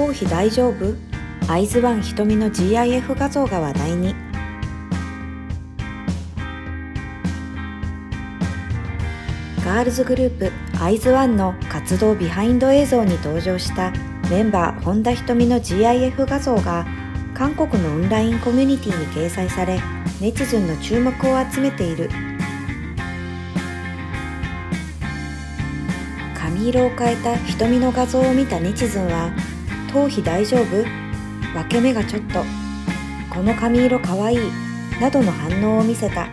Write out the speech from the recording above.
頭皮大丈夫？アイズワン仁美の GIF 画像が話題に。ガールズグループアイズワンの活動ビハインド映像に登場したメンバー本田仁美の GIF 画像が韓国のオンラインコミュニティに掲載されネチズンの注目を集めている。髪色を変えた瞳の画像を見たネチズンは「頭皮大丈夫？分け目がちょっと。この髪色かわいい」などの反応を見せた。